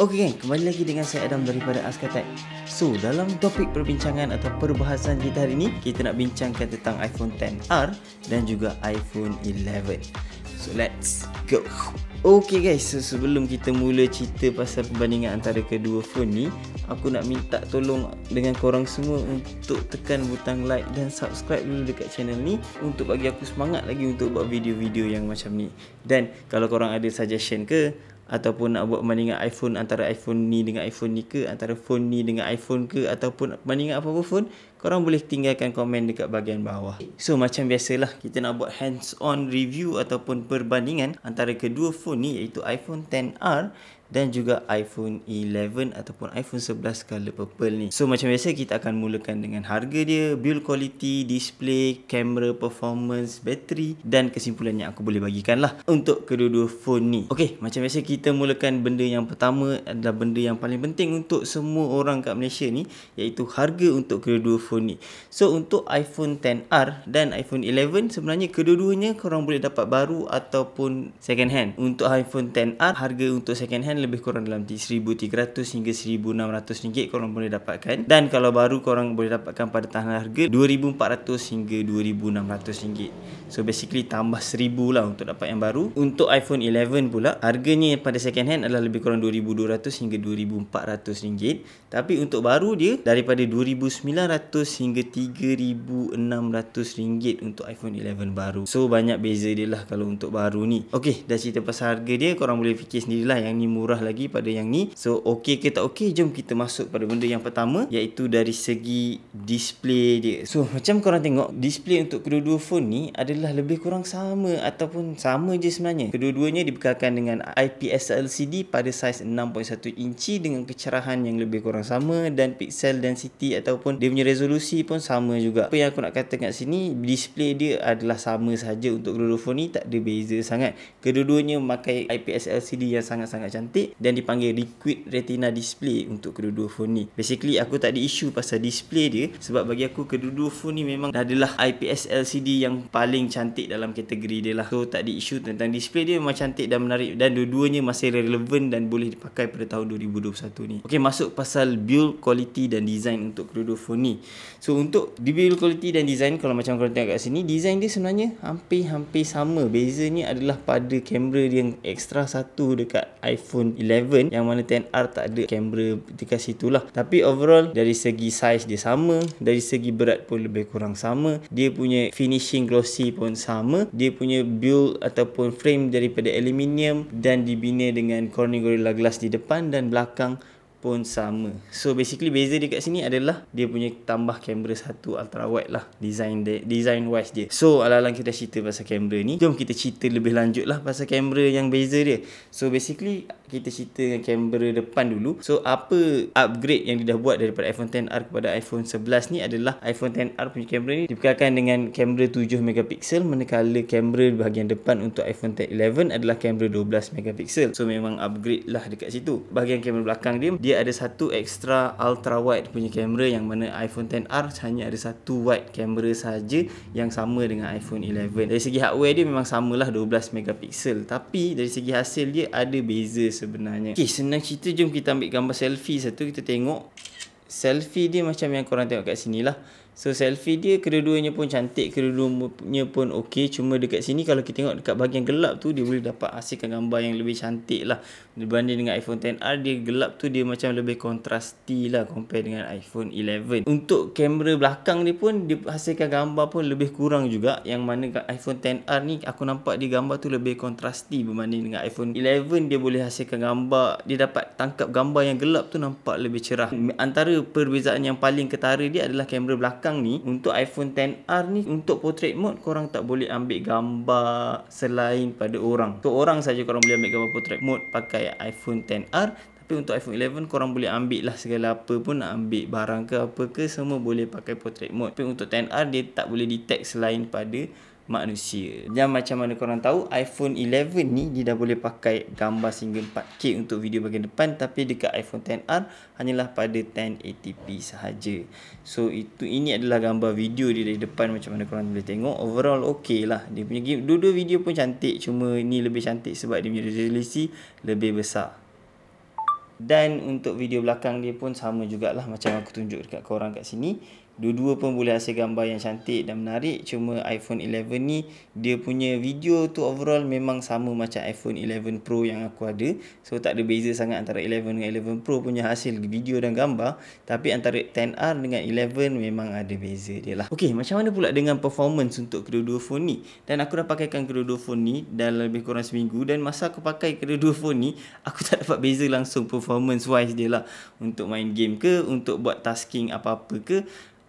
Okey, kembali lagi dengan saya Adam daripada Askatek. So, dalam topik perbincangan atau perbahasan kita hari ini, kita nak bincangkan tentang iPhone XR dan juga iPhone 11. So, let's go. Okey guys, so sebelum kita mula cerita pasal perbandingan antara kedua phone ni, aku nak minta tolong dengan korang semua untuk tekan butang like dan subscribe dulu dekat channel ni untuk bagi aku semangat lagi untuk buat video-video yang macam ni. Dan kalau korang ada suggestion ke ataupun nak buat perbandingan iPhone antara iPhone ni dengan iPhone ni ke antara phone ni dengan iPhone ke ataupun perbandingan apa-apa phone korang boleh tinggalkan komen dekat bahagian bawah. So macam biasalah kita nak buat hands on review ataupun perbandingan antara kedua phone ni iaitu iPhone XR dan juga iPhone 11 ataupun iPhone 11 color purple ni. So macam biasa kita akan mulakan dengan harga dia, build quality, display, camera, performance, bateri dan kesimpulan yang aku boleh bagikan lah untuk kedua-dua phone ni. Okay, macam biasa kita mulakan benda yang pertama adalah benda yang paling penting untuk semua orang kat Malaysia ni iaitu harga untuk kedua-dua phone ni. So untuk iPhone XR dan iPhone 11 sebenarnya kedua-duanya korang boleh dapat baru ataupun second hand. Untuk iPhone XR harga untuk second hand lebih kurang dalam 1300 hingga 1600 ringgit korang boleh dapatkan. Dan kalau baru korang boleh dapatkan pada tahanan harga 2400 hingga 2600 ringgit. So basically tambah 1000 lah untuk dapat yang baru. Untuk iPhone 11 pula harganya pada second hand adalah lebih kurang 2200 hingga 2400 ringgit. Tapi untuk baru dia daripada 2900 hingga 3600 ringgit untuk iPhone 11 baru. So banyak beza dia lah kalau untuk baru ni. Ok dah cerita pasal harga dia korang boleh fikir sendirilah yang ni murah murah lagi pada yang ni. So okey ke tak okey jom kita masuk pada benda yang pertama iaitu dari segi display dia. So macam korang tengok display untuk kedua-dua phone ni adalah lebih kurang sama ataupun sama je sebenarnya. Kedua-duanya dibekalkan dengan IPS LCD pada saiz 6.1 inci dengan kecerahan yang lebih kurang sama dan pixel density ataupun dia punya resolusi pun sama juga. Apa yang aku nak kata kat sini display dia adalah sama saja untuk kedua-dua phone ni tak ada beza sangat. Kedua-duanya memakai IPS LCD yang sangat-sangat cantik cantik dan dipanggil liquid retina display untuk kedua-dua phone ni. Basically aku tak ada isu pasal display dia sebab bagi aku kedua-dua phone ni memang adalah IPS LCD yang paling cantik dalam kategori dia lah. So tak ada isu tentang display dia memang cantik dan menarik dan dua-duanya masih relevan dan boleh dipakai pada tahun 2021 ni. Okay masuk pasal build quality dan design untuk kedua-dua phone ni. So untuk di build quality dan design kalau macam korang tengok kat sini design dia sebenarnya hampir-hampir sama. Bezanya adalah pada kamera yang extra satu dekat iPhone iPhone 11 yang mana 10R tak ada kamera dekat situ lah tapi overall dari segi size dia sama dari segi berat pun lebih kurang sama. Dia punya finishing glossy pun sama. Dia punya build ataupun frame daripada aluminium dan dibina dengan Corning Gorilla Glass di depan dan belakang pun sama. So basically beza dia kat sini adalah dia punya tambah kamera satu ultra wide lah design dia, design wise dia. So ala-ala kita cerita pasal kamera ni, jom kita cerita lebih lanjut lah pasal kamera yang beza dia. So basically kita cerita dengan kamera depan dulu. So apa upgrade yang dia dah buat daripada iPhone XR kepada iPhone 11 ni adalah iPhone XR punya kamera ni dibekalkan dengan kamera 7 megapiksel manakala kamera bahagian depan untuk iPhone 11 adalah kamera 12 megapiksel. So memang upgrade lah dekat situ. Bahagian kamera belakang dia dia ada satu extra ultra wide punya kamera yang mana iPhone XR hanya ada satu wide kamera saja yang sama dengan iPhone 11. Dari segi hardware dia memang samalah 12 megapiksel tapi dari segi hasil dia ada beza sebenarnya. Okey, senang cerita jom kita ambil gambar selfie satu kita tengok selfie dia macam yang korang tengok kat sini lah. So selfie dia kedua-duanya pun cantik, kedua-duanya pun okey. Cuma dekat sini kalau kita tengok dekat bahagian gelap tu dia boleh dapat hasilkan gambar yang lebih cantik lah. Berbanding dengan iPhone XR dia gelap tu dia macam lebih kontrasti lah compare dengan iPhone 11. Untuk kamera belakang dia pun dia hasilkan gambar pun lebih kurang juga. Yang mana iPhone XR ni aku nampak dia gambar tu lebih kontrasti berbanding dengan iPhone 11 dia boleh hasilkan gambar. Dia dapat tangkap gambar yang gelap tu nampak lebih cerah. Antara perbezaan yang paling ketara dia adalah kamera belakang belakang ni untuk iPhone 10R ni untuk portrait mode korang tak boleh ambil gambar selain pada orang. Untuk orang saja korang boleh ambil gambar portrait mode pakai iPhone 10R tapi untuk iPhone 11 korang boleh ambil lah segala apa pun nak ambil barang ke apa ke semua boleh pakai portrait mode. Tapi untuk 10R dia tak boleh detect selain pada manusia. Dan macam mana korang tahu, iPhone 11 ni dia dah boleh pakai gambar sehingga 4K untuk video bahagian depan tapi dekat iPhone XR hanyalah pada 1080p sahaja. So itu ini adalah gambar video dia dari depan macam mana korang boleh tengok. Overall okey lah. Dia punya game, dua-dua video pun cantik cuma ni lebih cantik sebab dia punya resolusi lebih besar. Dan untuk video belakang dia pun sama jugalah macam aku tunjuk dekat korang kat sini. Dua-dua pun boleh hasil gambar yang cantik dan menarik. Cuma iPhone 11 ni dia punya video tu overall memang sama macam iPhone 11 Pro yang aku ada. So tak ada beza sangat antara 11 dengan 11 Pro punya hasil video dan gambar. Tapi antara 10R dengan 11 memang ada beza dia lah. Okay, macam mana pula dengan performance untuk kedua-dua phone ni? Dan aku dah pakaikan kedua-dua phone ni dalam lebih kurang seminggu. Dan masa aku pakai kedua-dua phone ni, aku tak dapat beza langsung performance wise dia lah. Untuk main game ke, untuk buat tasking apa-apa ke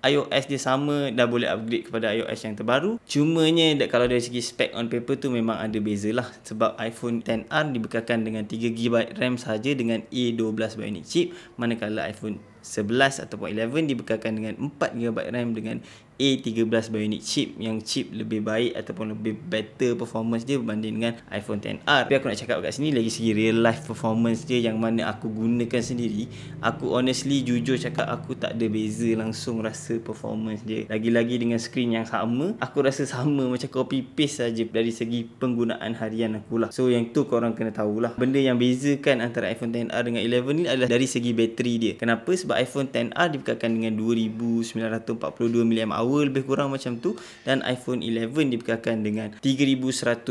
iOS dia sama dah boleh upgrade kepada iOS yang terbaru. Cumanya kalau dari segi spek on paper tu memang ada beza lah. Sebab iPhone XR dibekalkan dengan 3GB RAM sahaja dengan A12 Bionic chip. Manakala iPhone 11 ataupun 11 dibekalkan dengan 4GB RAM dengan A13 Bionic chip yang chip lebih baik ataupun lebih better performance dia berbanding dengan iPhone XR. Tapi aku nak cakap kat sini lagi segi real life performance dia yang mana aku gunakan sendiri, aku honestly jujur cakap aku tak ada beza langsung rasa performance dia. Lagi-lagi dengan screen yang sama, aku rasa sama macam copy paste saja dari segi penggunaan harian aku lah. So yang tu korang kena tahulah. Benda yang bezakan antara iPhone XR dengan 11 ni adalah dari segi bateri dia. Kenapa? Sebab iPhone XR dibekalkan dengan 2942 mAh lebih kurang macam tu. Dan iPhone 11 dibekalkan dengan 3110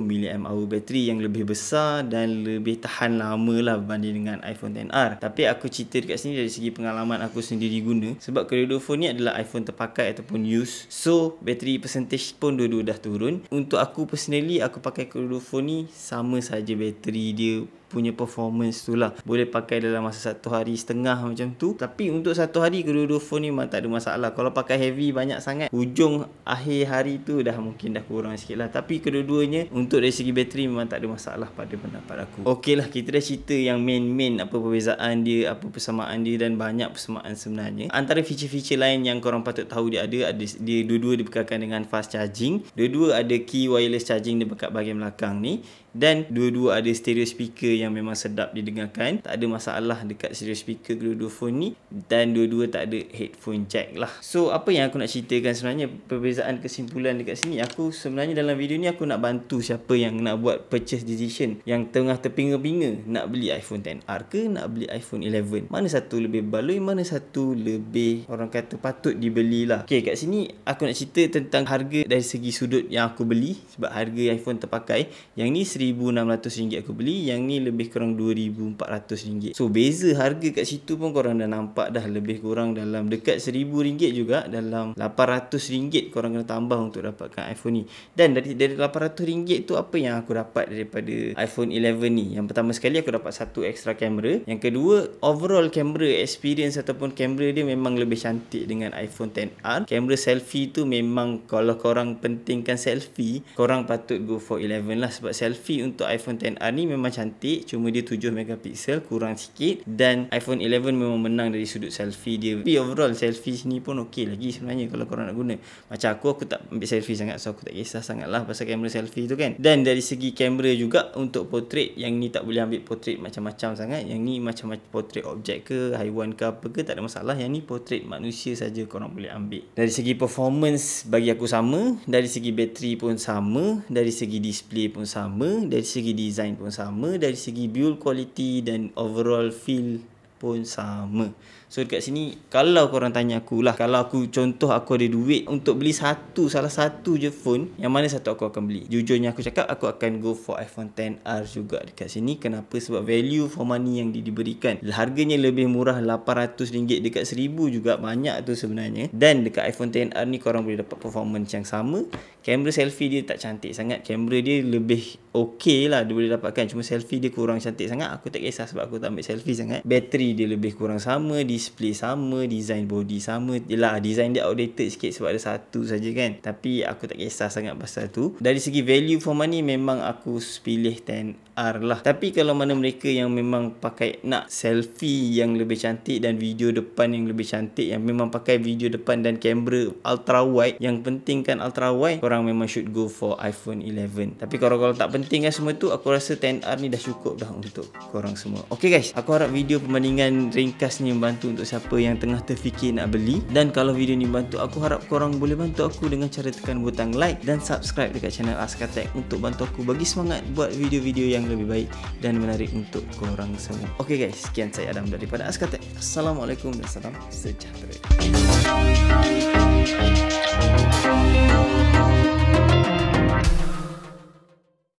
mAh bateri yang lebih besar dan lebih tahan lama lah berbanding dengan iPhone XR tapi aku cerita dekat sini dari segi pengalaman aku sendiri guna sebab kedua-dua phone ni adalah iPhone terpakai ataupun use. So bateri percentage pun dua-dua dah turun. Untuk aku personally aku pakai kedua-dua phone ni sama saja bateri dia punya performance tu lah. Boleh pakai dalam masa satu hari setengah macam tu. Tapi untuk satu hari kedua-dua phone ni memang tak ada masalah. Kalau pakai heavy banyak sangat hujung akhir hari tu dah mungkin dah kurang sikit lah. Tapi kedua-duanya untuk dari segi bateri memang tak ada masalah pada pendapat aku. Ok lah kita dah cerita yang main-main apa perbezaan dia apa persamaan dia dan banyak persamaan sebenarnya. Antara feature-feature lain yang korang patut tahu dia ada ada dia dua-dua dibekalkan dengan fast charging. Dua-dua ada key wireless charging dekat bahagian belakang ni dan dua-dua ada stereo speaker yang memang sedap didengarkan. Tak ada masalah dekat stereo speaker kedua-dua phone ni. Dan dua-dua tak ada headphone jack lah. So apa yang aku nak ceritakan sebenarnya perbezaan kesimpulan dekat sini aku sebenarnya dalam video ni aku nak bantu siapa yang nak buat purchase decision. Yang tengah terpinga-pinga nak beli iPhone 10R ke nak beli iPhone 11 mana satu lebih baloi mana satu lebih orang kata patut dibeli lah. Ok kat sini aku nak cerita tentang harga dari segi sudut yang aku beli. Sebab harga iPhone terpakai. Yang ni RM1,600 aku beli Yang ni lebih kurang RM2,400 So beza harga kat situ pun korang dah nampak dah Lebih kurang dalam dekat RM1,000 juga Dalam RM800 korang kena tambah untuk dapatkan iPhone ni. Dan dari dari RM800 tu apa yang aku dapat daripada iPhone 11 ni? Yang pertama sekali aku dapat satu extra kamera. Yang kedua overall camera experience ataupun kamera dia memang lebih cantik dengan iPhone 10R Kamera selfie tu memang kalau korang pentingkan selfie Korang patut go for 11 lah sebab selfie selfie untuk iPhone 10R ni memang cantik cuma dia 7 megapixel kurang sikit. Dan iPhone 11 memang menang dari sudut selfie dia. Tapi overall selfie sini pun okey lagi sebenarnya kalau korang nak guna. Macam aku aku tak ambil selfie sangat so aku tak kisah sangat lah pasal kamera selfie tu kan. Dan dari segi kamera juga untuk portrait yang ni tak boleh ambil portrait macam-macam sangat. Yang ni macam-macam portrait objek ke haiwan ke apa ke tak ada masalah. Yang ni portrait manusia saja korang boleh ambil. Dari segi performance bagi aku sama. Dari segi bateri pun sama. Dari segi display pun sama dari segi design pun sama dari segi build quality dan overall feel pun sama So dekat sini kalau korang tanya aku lah kalau aku contoh aku ada duit untuk beli satu salah satu je phone yang mana satu aku akan beli. Jujurnya aku cakap aku akan go for iPhone 10R juga dekat sini. Kenapa? Sebab value for money yang diberikan. Harganya lebih murah RM800 dekat RM1000 juga banyak tu sebenarnya. Dan dekat iPhone 10R ni korang boleh dapat performance yang sama. Kamera selfie dia tak cantik sangat. Kamera dia lebih okey lah dia boleh dapatkan. Cuma selfie dia kurang cantik sangat. Aku tak kisah sebab aku tak ambil selfie sangat. Bateri dia lebih kurang sama. Di display sama design body sama. Yelah design dia outdated sikit sebab ada satu saja kan. Tapi aku tak kisah sangat pasal tu. Dari segi value for money memang aku pilih 10R lah. Tapi kalau mana mereka yang memang pakai nak selfie yang lebih cantik dan video depan yang lebih cantik yang memang pakai video depan dan kamera ultra wide yang penting kan ultra wide korang memang should go for iPhone 11 tapi kalau kalau tak penting kan semua tu aku rasa 10R ni dah cukup dah untuk korang semua. Ok guys. Aku harap video perbandingan ringkas ni membantu untuk siapa yang tengah terfikir nak beli. Dan kalau video ni bantu aku harap korang boleh bantu aku dengan cara tekan butang like dan subscribe dekat channel Askatek untuk bantu aku bagi semangat buat video-video yang lebih baik dan menarik untuk korang semua. Ok guys sekian saya Adam daripada Askatek. Assalamualaikum dan salam sejahtera. Thank you.